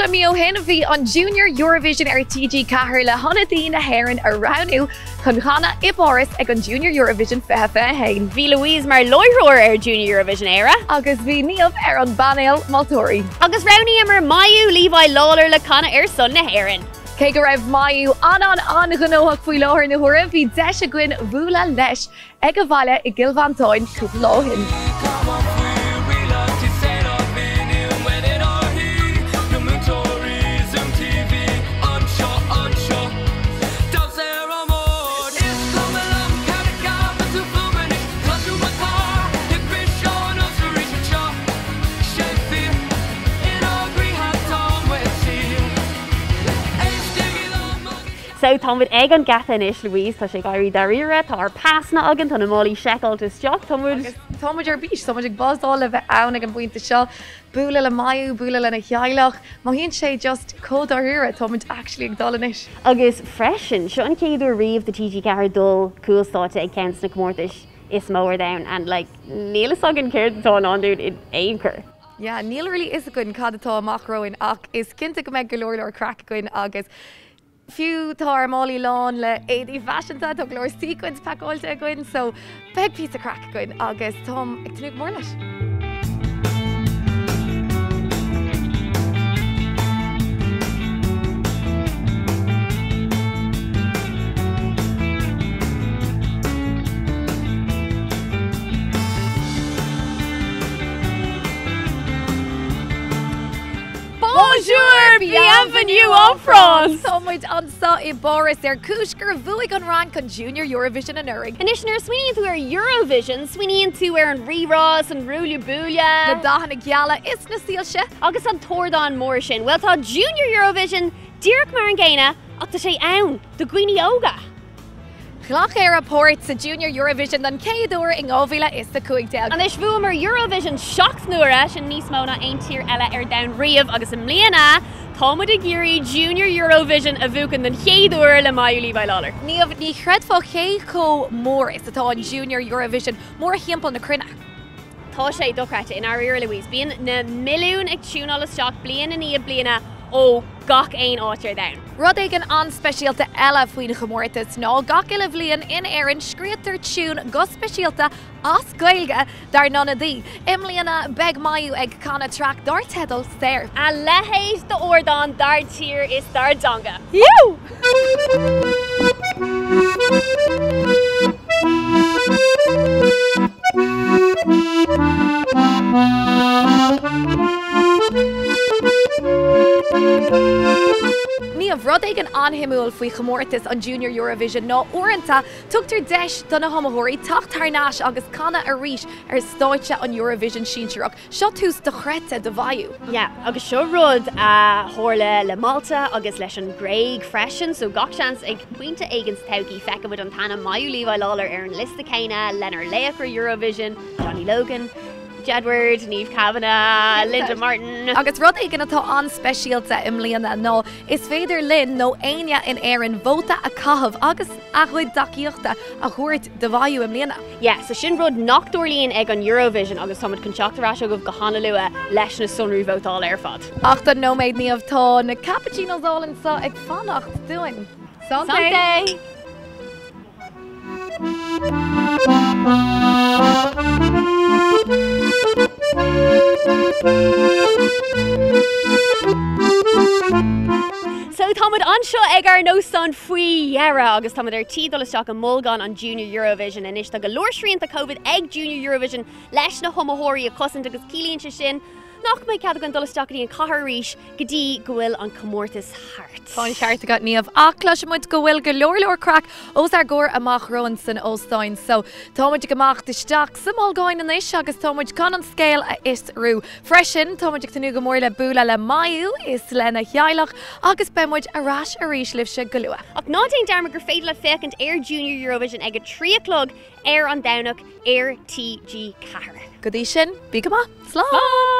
Hen bhí an Junior Eurovision ar TG Ceathair le honna na haan a ranú chun chana Junior Eurovision fefe hain. Bhí Louise mar loiróir er Junior Eurovision éra, agus bhí Niamh ar er an banéil Maltóí. agus raní mar er maiú líbhaid láir le canna ar son na haan. Ke go raibh maiú an an an ganóach faoi láir na thuir bhí de a gin bhúla leis So táid ag an gatan is Louise tá sé gaiirí daríire tá ar pásna agan tan na mólí seáil is teach táid Táidir bís tá ag básála bheith anna an buinte seo búla le maiú búla lena chealach, má híonn sé just códarthúra táid actually ag dalanis. agus freisin seo an céadú riomh de TG ceir dul cuaáte ag cens na mórtais is mór da an like, nílas agin céirtá anúd in éoncur. Ja, níl rilí is a gon cadtá amachróin ach is cinnta go meid golóir ar crackcuin agus. Fiú tá máí lán le éí fashionnta do glóir sequins peáilte a goin, so beg pí a crack goin agus tom ag tú mór leis. Bonjour, bienvenue en France! Táid ansa i Boris bhuaigh an ran chun Junior Eurovision an Urig. Inisnar swinine tú ar Eurovision, swinine tú ar an rirás an rúla Na buúla dahanana geala is na síl se? agus an tórdáin Well Junior Eurovision Dirk mar an ggéine ach tá sé ann do Gwine yoga. Chlach ar apót sa Junior Eurovision an céadúir in áhíle is sa cuaig de. An is bhú mar Eurovision seach nuaire sin níos móna ein tír eile ar da riamh agus im mlíana, Táid a géirí Junior Eurovision a bhuacan den chéadúir le maiúlí bailáir. Níomh ní chredfá ché có mór is atá an Junior Eurovision mór chiampel na crunne. Tá sé dochreite in ar Louise bíon na milliún ag túúnála seach blian in í bliana ó gach éon áir da. Rud ag an anspecialta eile faoine gomórtas ná gach ile bblion in airan scrítar tún go speisialta as gailge dar nonadí. Imlíana beg maiú ag canna tra dar tedal séir. A lehééis do ordáin dar tír is dar danga. Hiú! Ag an anhimúil faoi chomórtas an Junior Eurovision. Ná orintanta tugtar deis donna hamathirí tachttarnáis agus canna a ríis ar er stáite an Eurovision síseach, Seo túús do chréte do bhaú. Ja, agus seo rud a eh, hále le Malta agus leis an Graig freisin so gachchans ag puinte aigens tauí fecha bud an tanna maiúlíh láir ar er an lista céine lenar Eurovision, Johnny Logan, Jedward, Niamh Kavanagh, Linda Martin. Agus rud ag atá anspecialta im líana nó is féidir lin nó aine in airan bóta a cahabh agus a chuid daíochta a chuirt de bhaú im líana. Ja, so sin rud nachúirlíonn ag an Eurovision agus samad conseachtarrá go go hána lua leis na sunrú bhótáil ar fad. Ach den nóméid Niamh tá na cappuccinosálan sa ag fannacht doin. Sunday! So táid anseo ag ar nó san faoihearra agus tá ar tídalasteach an mógan an Junior Eurovision in is go loirsríonnta COVID ag Junior Eurovision leis na homothirí a cosint agus cílíonn se sin, nach mé cead an dolasteachí an caríis gotí gohfuil an commórtas hart. Fáin seart agat Niamh achla muid go bhfuil go leorleor crack os ar ggóir amach roin san Óstáin, so táid goach deisteach samágáin an éis agus táid gan an scéil a is rú. Freisin táid tanú go mór le buúla le maiú is lena chealach agus bemuid arás a ríis libse goúa. Ach ná éon derrma gur féad le fecant ar Junior Eurovision ag go trílog ar an danach ar TG Car. Godí sin bí go má slá.